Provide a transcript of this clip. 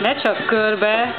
Ne csak körbe.